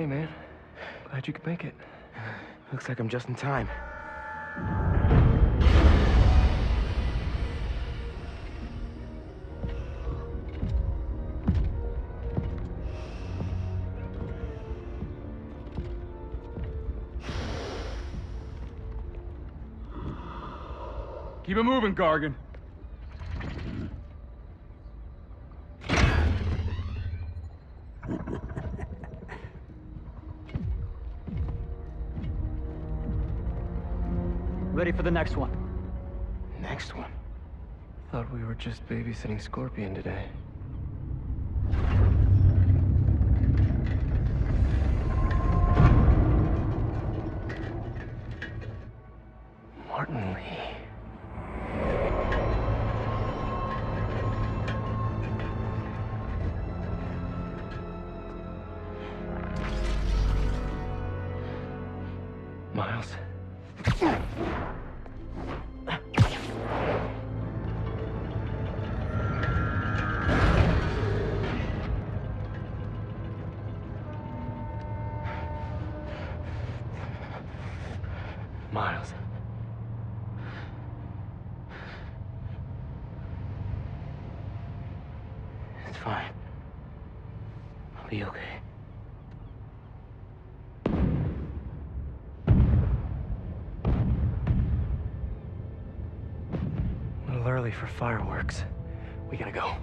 Hey, man. Glad you could make it. Looks like I'm just in time. Keep it moving, Gargan. Ready for the next one. Next one. Thought we were just babysitting Scorpion today. Miles. It's fine. I'll be okay. A little early for fireworks. We gotta go.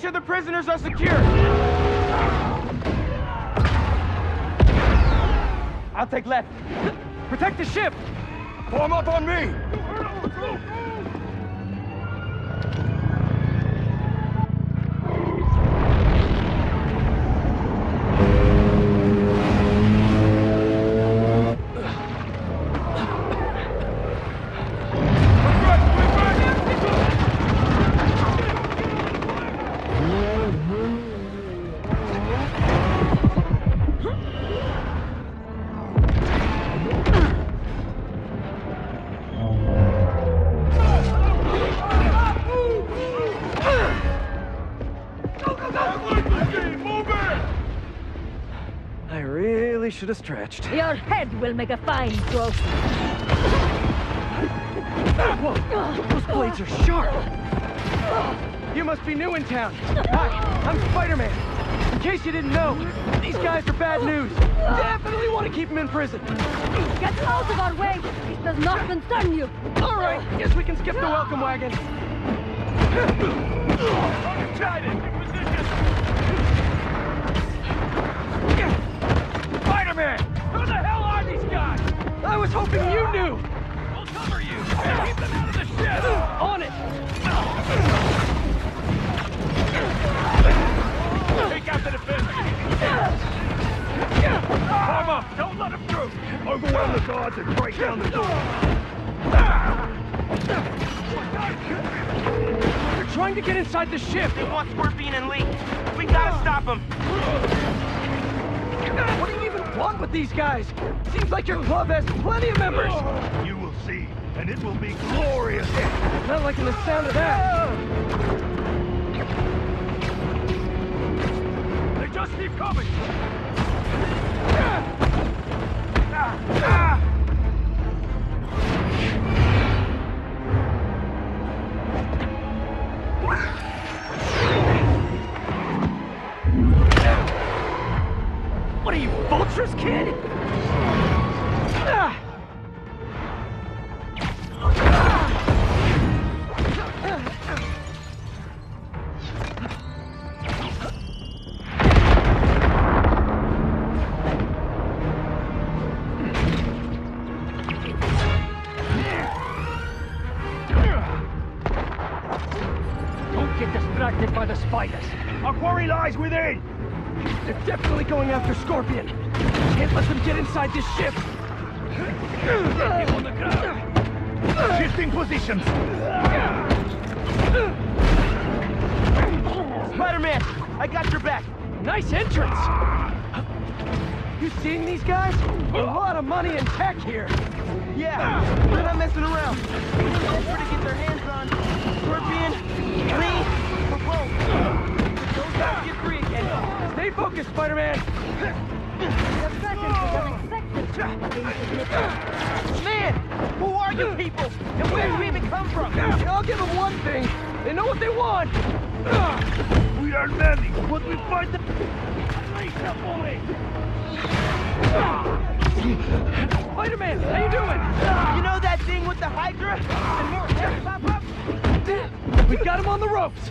Make sure the prisoners are secure! I'll take left. Protect the ship! Form up on me! Should have stretched. Your head will make a fine trophy. Whoa, those blades are sharp. You must be new in town. Hi, I'm Spider-Man. In case you didn't know, these guys are bad news. Definitely want to keep them in prison. Get out of our way! This does not concern you! All right, guess we can skip the welcome wagon. Guys? Seems like your club has plenty of members. You will see, and it will be glorious! Not liking the sound of that. They just keep coming! What are you, vultures, kid? By the spiders. Our quarry lies within! They're definitely going after Scorpion. Can't let them get inside this ship. on the ground! Shifting positions! Spider-Man, I got your back. Nice entrance. You seeing these guys? A lot of money and tech here. Yeah, they're not messing around. They're desperate to get their hands on Scorpion, Those guys get free again. Stay focused, Spider-Man. Your. Man, who are you people? And where do you even come from? I'll give them one thing. They know what they want. We are many, but we fight the... Release the! Spider-Man, how you doing? You know that thing with the Hydra? And more pop up? We got him on the ropes.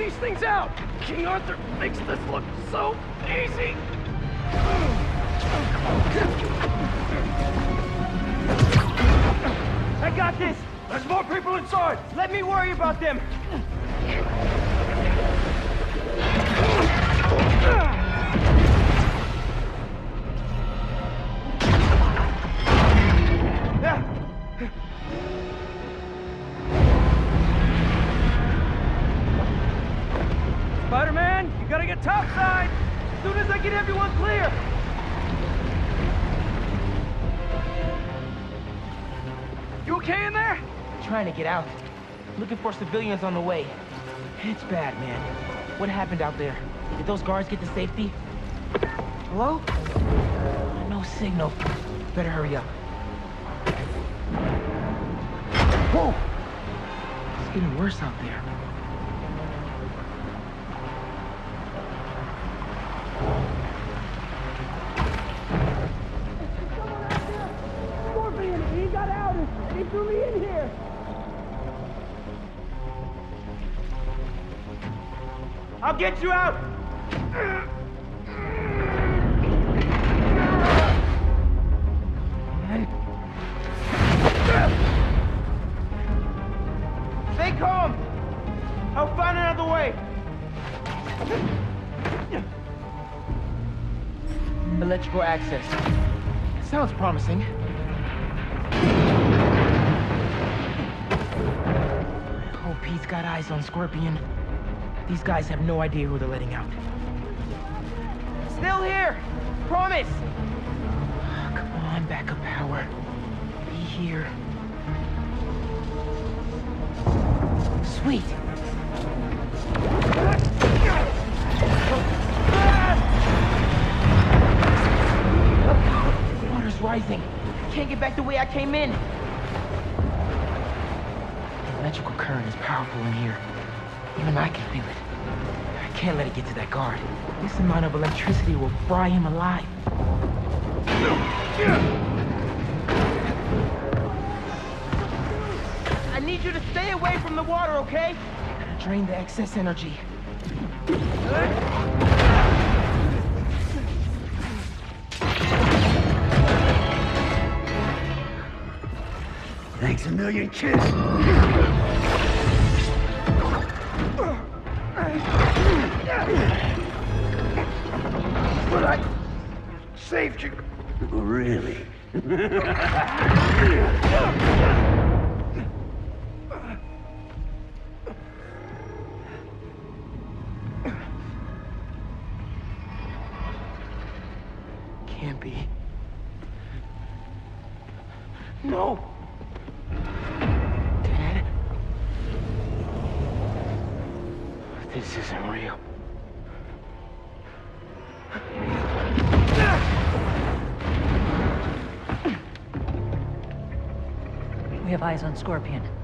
these things out! King Arthur makes this look so easy! I got this! There's more people inside! Let me worry about them! Spider-Man, you gotta get topside! As soon as I get everyone clear! You okay in there? Trying to get out. Looking for civilians on the way. It's bad, man. What happened out there? Did those guards get to safety? Hello? No signal. Better hurry up. Whoa! It's getting worse out there. Scorpion, he got out and he threw me in here. I'll get you out. Stay calm. I'll find another way. Electrical access. Sounds promising. Pete's got eyes on Scorpion. These guys have no idea who they're letting out. Still here. Promise. Come on, backup power. Be here. Sweet. Water's rising. Can't get back the way I came in. The electrical current is powerful in here. Even I can feel it. I can't let it get to that guard. This amount of electricity will fry him alive. I need you to stay away from the water, okay? Drain the excess energy. Thanks a million, kid! But I saved you. Oh, really? Can't be. No. Dad? This isn't real. We have eyes on Scorpion.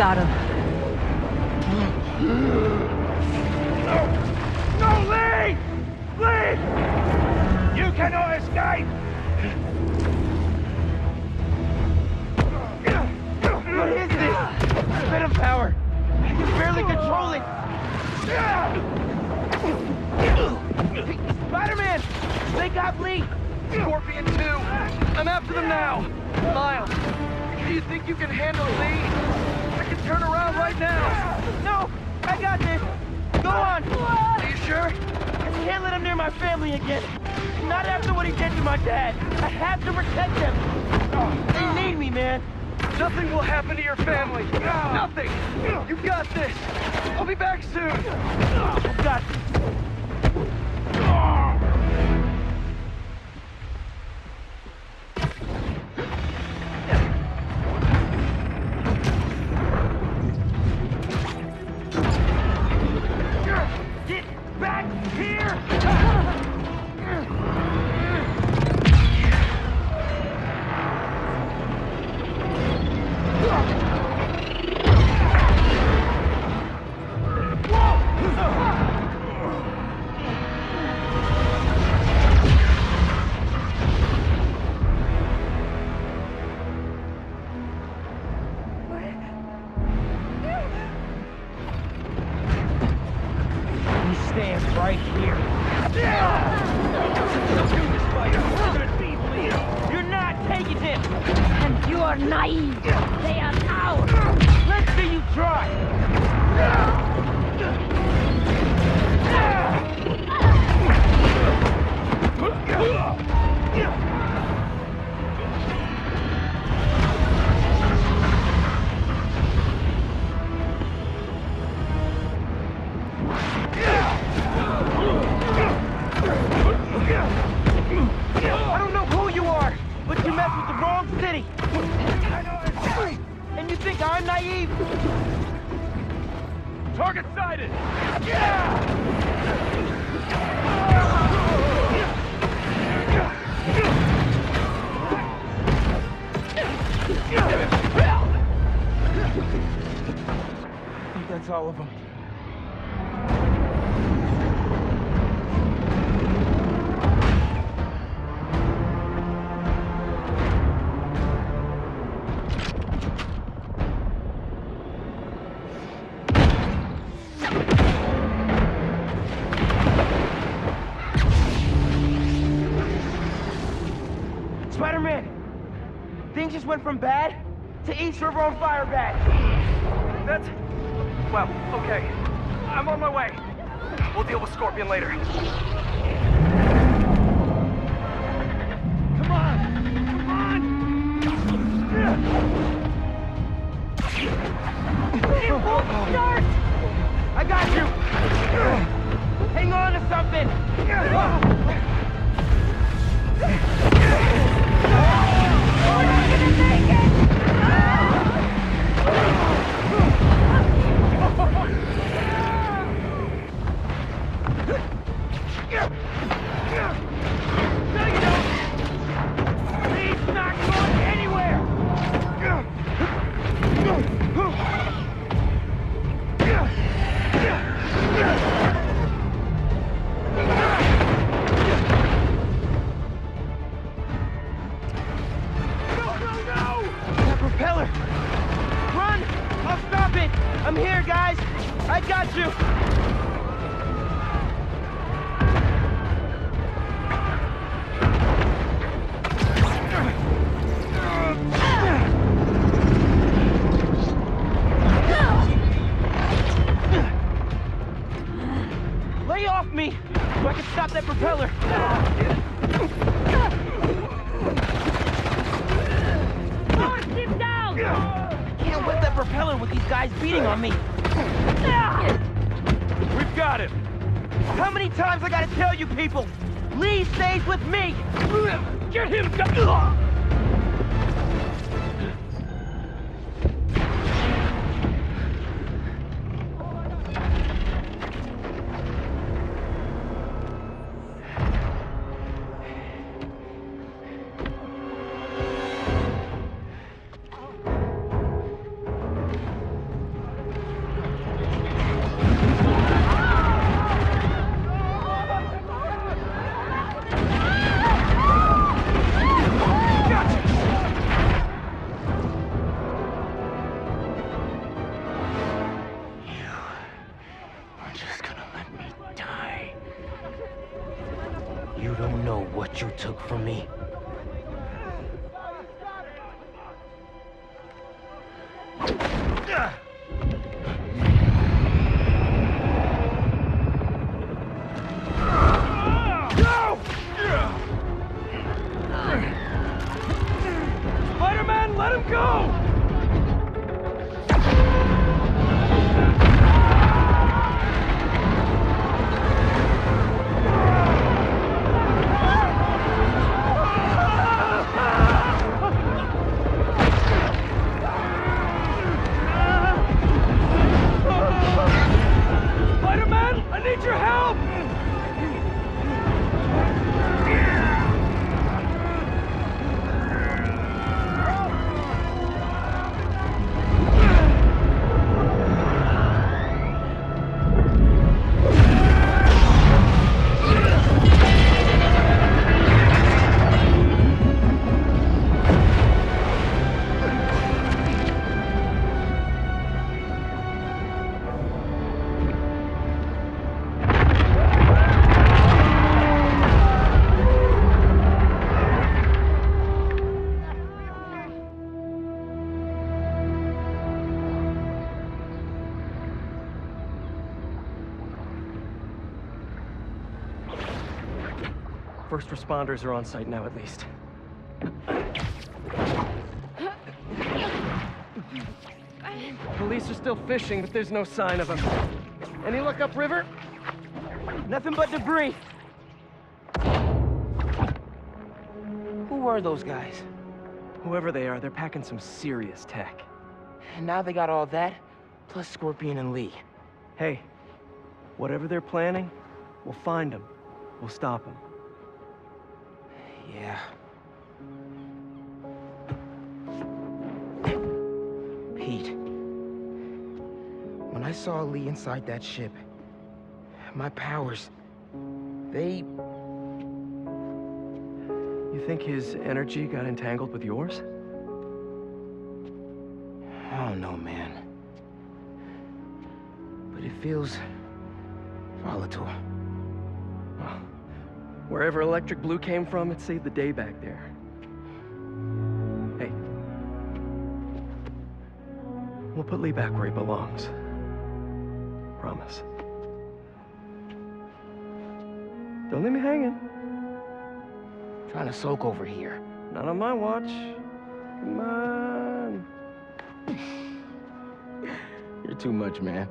Got him. No, No, Li! Li! You cannot escape! What is this? Venom power! I can barely control it! Spider-Man! They got Li! Scorpion 2! I'm after them now! Miles, do you think you can handle Li? Turn around right now! No! I got this! Go on! Are you sure? I can't let him near my family again! Not after what he did to my dad! I have to protect them! They need me, man! Nothing will happen to your family! Nothing! You've got this! I'll be back soon! I got this! Went from bad to East River on fire bad. That's... Well, okay. I'm on my way. We'll deal with Scorpion later. I'm here, guys! I got you! Get him You don't know what you took from me. First responders are on site now, at least. Police are still fishing, but there's no sign of them. Any luck upriver? Nothing but debris. Who were those guys? Whoever they are, they're packing some serious tech. And now they got all that, plus Scorpion and Li. Hey, whatever they're planning, we'll find them. We'll stop them. Yeah. Pete. When I saw Li inside that ship, my powers, they... You think his energy got entangled with yours? I don't know, man. But it feels volatile. Wherever Electric Blue came from, it saved the day back there. Hey. We'll put Li back where he belongs. Promise. Don't leave me hanging. Trying to soak over here. Not on my watch. Come on. You're too much, man.